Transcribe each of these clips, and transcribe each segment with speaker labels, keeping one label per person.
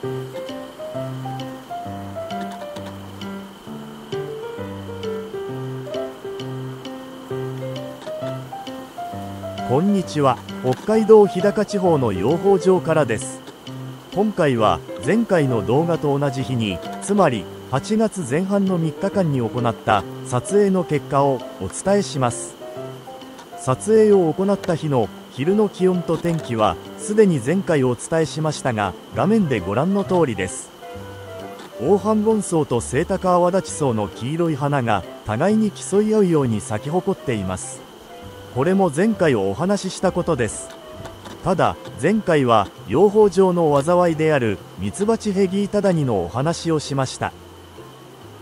Speaker 1: こんにちは。北海道日高地方の養蜂場からです。今回は前回の動画と同じ日につまり8月前半の3日間に行った撮影の結果をお伝えします。撮影を行った日の昼の気温と天気はすでに前回お伝えしましたが画面でご覧の通りです。大半盆草とセイタカアワダチソウの黄色い花が互いに競い合うように咲き誇っています。これも前回お話ししたことです。ただ前回は養蜂場の災いであるミツバチヘギイタダニのお話をしました。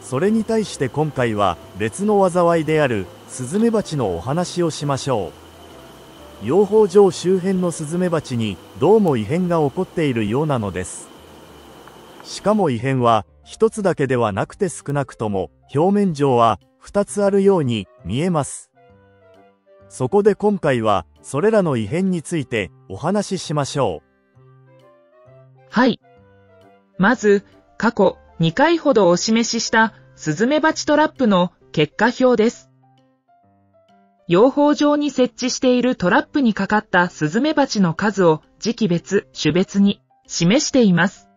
Speaker 1: それに対して今回は別の災いであるスズメバチのお話をしましょう。養蜂場周辺のスズメバチにどうも異変が起こっているようなのですしかも異変は一つだけではなくて少なくとも表面上は2つあるように見えますそこで今回はそれらの異変についてお話ししましょ
Speaker 2: う。はい。まず、過去2回ほどお示ししたスズメバチトラップの結果表です。養蜂場に設置しているトラップにかかったスズメバチの数を時期別、種別に示しています。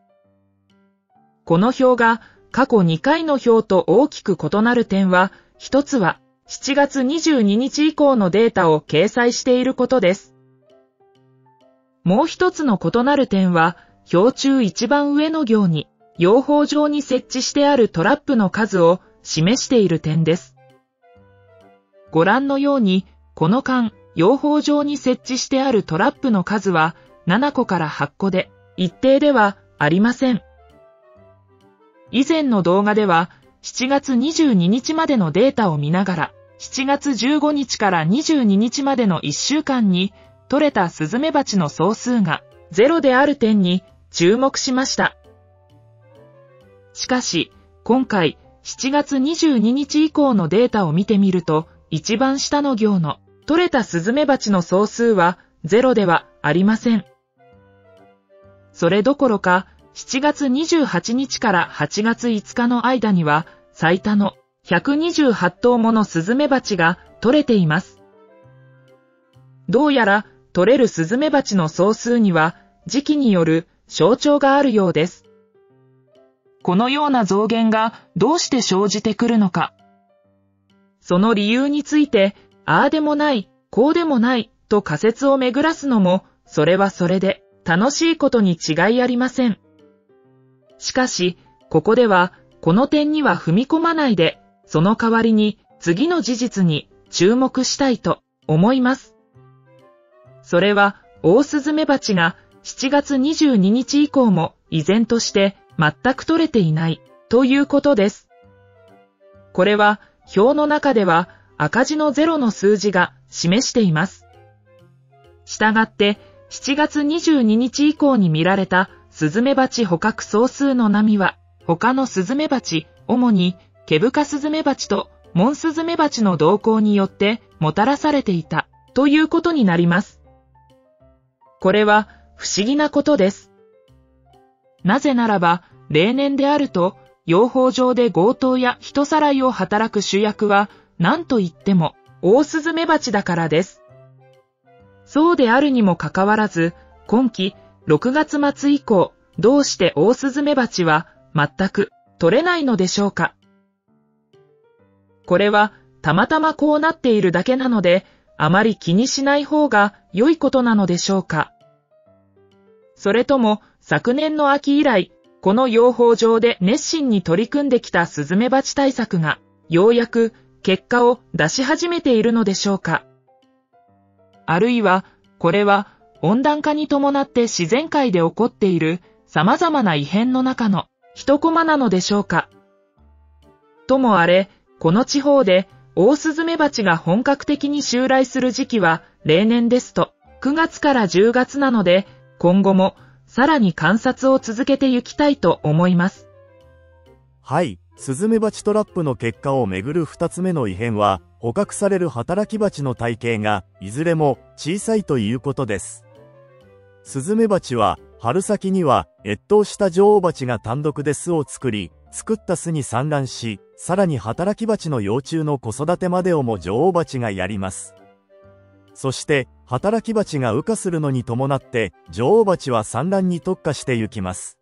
Speaker 2: この表が過去2回の表と大きく異なる点は、一つは7月22日以降のデータを掲載していることです。もう一つの異なる点は、表中一番上の行に、養蜂場に設置してあるトラップの数を示している点です。ご覧のように、この間、養蜂場に設置してあるトラップの数は7個から8個で、一定ではありません。以前の動画では、7月22日までのデータを見ながら、7月15日から22日までの1週間に取れたスズメバチの総数がゼロである点に注目しました。しかし、今回7月22日以降のデータを見てみると、一番下の行の取れたスズメバチの総数はゼロではありません。それどころか、7月28日から8月5日の間には最多の128頭ものスズメバチが取れています。どうやら取れるスズメバチの総数には時期による象徴があるようです。このような増減がどうして生じてくるのか。その理由について、ああでもない、こうでもないと仮説を巡らすのも、それはそれで楽しいことに違いありません。しかし、ここではこの点には踏み込まないでその代わりに次の事実に注目したいと思います。それは、オオスズメバチが7月22日以降も依然として全く取れていないということです。これは表の中では赤字の0の数字が示しています。したがって7月22日以降に見られたスズメバチ捕獲総数の波は他のスズメバチ、主にケブカスズメバチとモンスズメバチの動向によってもたらされていたということになります。これは不思議なことです。なぜならば、例年であると、養蜂場で強盗や人さらいを働く主役は、何と言っても、オオスズメバチだからです。そうであるにもかかわらず、今季6月末以降、どうしてオオスズメバチは全く取れないのでしょうかこれはたまたまこうなっているだけなので、あまり気にしない方が良いことなのでしょうか。それとも昨年の秋以来、この養蜂場で熱心に取り組んできたスズメバチ対策が、ようやく結果を出し始めているのでしょうか。あるいは、これは温暖化に伴って自然界で起こっている様々な異変の中の一コマなのでしょうか。ともあれ、この地方でオオスズメバチが本格的に襲来する時期は例年ですと9月から10月なので今後もさらに観察を続けていきたいと思います。
Speaker 1: はい、スズメバチトラップの結果をめぐる2つ目の異変は捕獲される働きバチの体型がいずれも小さいということです。スズメバチは春先には越冬した女王蜂が単独で巣を作り、作った巣に産卵し、さらに働き蜂の幼虫の子育てまでをも女王蜂がやります。そして、働き蜂が羽化するのに伴って、女王蜂は産卵に特化してゆきます。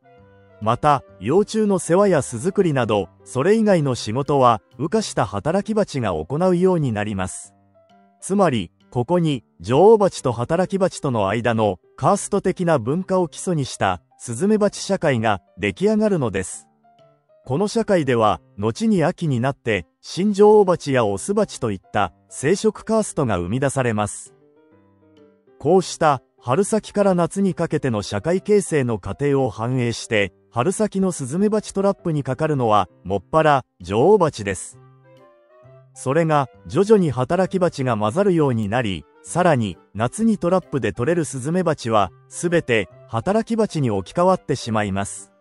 Speaker 1: また、幼虫の世話や巣作りなど、それ以外の仕事は、羽化した働き蜂が行うようになります。つまり、ここに、女王蜂と働き蜂との間の、カースト的な文化を基礎にした、スズメバチ社会が出来上がるのです。この社会では、後に秋になって、新女王蜂やオス蜂といった生殖カーストが生み出されます。こうした春先から夏にかけての社会形成の過程を反映して、春先のスズメバチトラップにかかるのは、もっぱら女王蜂です。それが徐々に働き蜂が混ざるようになり、さらに夏にトラップで取れるスズメバチは、すべて働き蜂に置き換わってしまいます。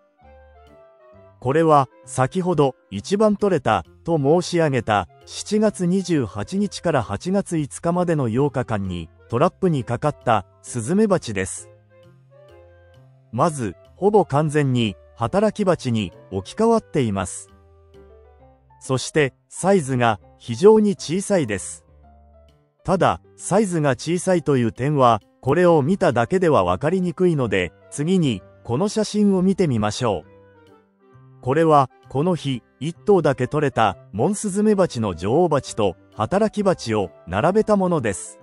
Speaker 1: これは先ほど一番取れたと申し上げた7月28日から8月5日までの8日間にトラップにかかったスズメバチです。まず、ほぼ完全に働き蜂に置き換わっています。そしてサイズが非常に小さいです。ただ、サイズが小さいという点は、これを見ただけではわかりにくいので、次に、この写真を見てみましょう。これは、この日、1頭だけ取れた、モンスズメバチの女王蜂と、働き蜂を並べたものです。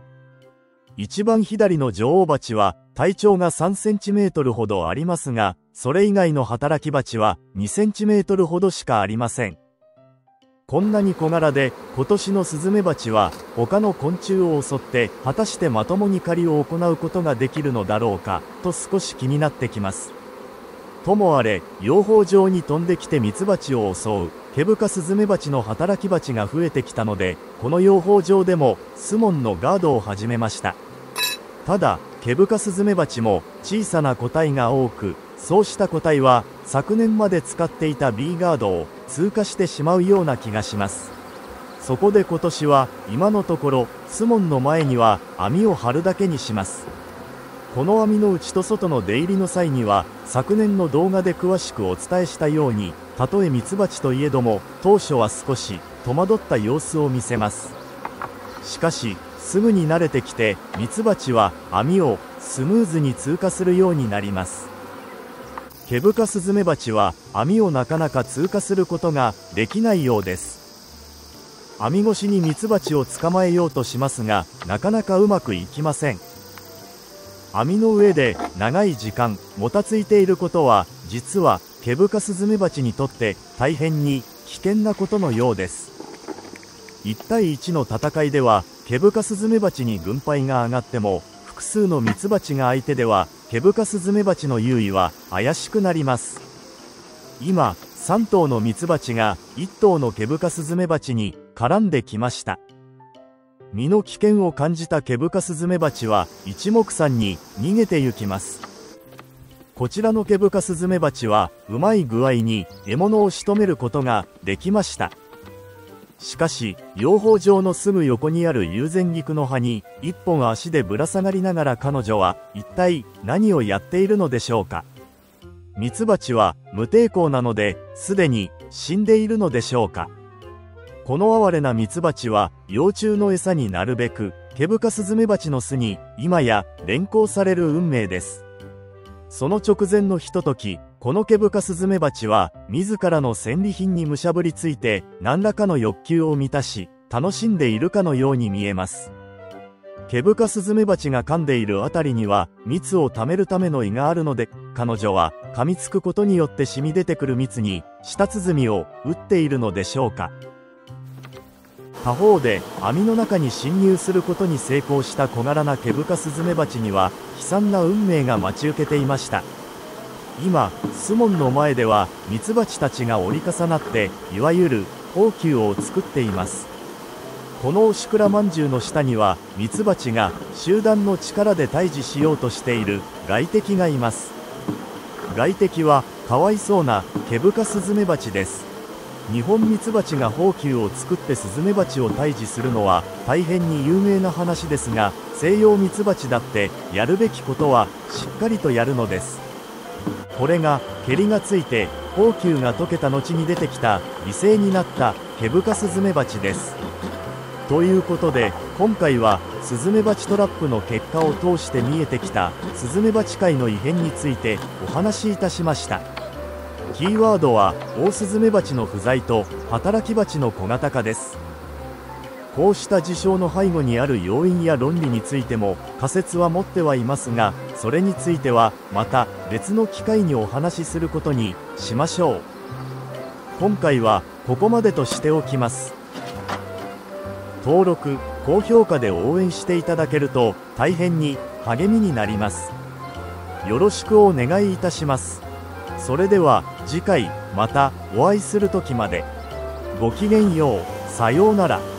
Speaker 1: 一番左の女王蜂は、体長が3センチメートルほどありますが、それ以外の働き蜂は2センチメートルほどしかありません。こんなに小柄で今年のスズメバチは他の昆虫を襲って果たしてまともに狩りを行うことができるのだろうかと少し気になってきますともあれ養蜂場に飛んできてミツバチを襲うケブカスズメバチの働き蜂が増えてきたのでこの養蜂場でもスモンのガードを始めました。ただケブカスズメバチも小さな個体が多くそうした個体は昨年まで使っていた B ガードを通過してしまうような気がします。そこで今年は今のところスモンの前には網を張るだけにします。この網の内と外の出入りの際には昨年の動画で詳しくお伝えしたようにたとえミツバチといえども当初は少し戸惑った様子を見せます。しかしすぐに慣れてきてミツバチは網をスムーズに通過するようになります。ケブカスズメバチは網をなかなか通過することができないようです。網越しにミツバチを捕まえようとしますがなかなかうまくいきません。網の上で長い時間もたついていることは実はケブカスズメバチにとって大変に危険なことのようです。1対1の戦いではケブカスズメバチに軍配が上がっても複数のミツバチが相手ではケブカスズメバチの優位は怪しくなります。今3頭のミツバチが1頭のケブカスズメバチに絡んできました。身の危険を感じたケブカスズメバチは一目散に逃げて行きます。こちらのケブカスズメバチはうまい具合に獲物を仕留めることができました。しかし養蜂場のすぐ横にある友禅菊の葉に一本足でぶら下がりながら彼女は一体何をやっているのでしょうか。ミツバチは無抵抗なのですでに死んでいるのでしょうか。この哀れなミツバチは幼虫の餌になるべくケブカスズメバチの巣に今や連行される運命です。その直前のひとときこのケブカスズメバチは自らの戦利品にむしゃぶりついて何らかの欲求を満たし楽しんでいるかのように見えます。ケブカスズメバチが噛んでいるあたりには蜜を貯めるための胃があるので彼女は噛みつくことによって染み出てくる蜜に舌鼓を打っているのでしょうか。他方で網の中に侵入することに成功した小柄なケブカスズメバチには悲惨な運命が待ち受けていました。今スモンの前ではミツバチたちが折り重なっていわゆる王宮を作っています。このおしくらまんじゅうの下にはミツバチが集団の力で退治しようとしている外敵がいます。外敵はかわいそうなケブカスズメバチです。日本ミツバチが宝宮を作ってスズメバチを退治するのは大変に有名な話ですが西洋ミツバチだってやるべきことはしっかりとやるのです。
Speaker 2: これが蹴りがついて王球が溶けた後に出てきた異性になったケブカスズメバチです。ということで今回はスズメバチトラップの結果を通して見えてきたスズメバチ界の異変についてお話しいたしました。キーワードはオオスズメバチの不在と働きバチの小型化です。こうした事象の背後にある要因や論理についても仮説は持ってはいますがそれについてはまた別の機会にお話しすることにしましょう。今回はここまでとしておきます。登録高評価で応援していただけると大変に励みになります。よろしくお願いいたします。それでは次回またお会いする時まで。ごきげんよう。さようなら。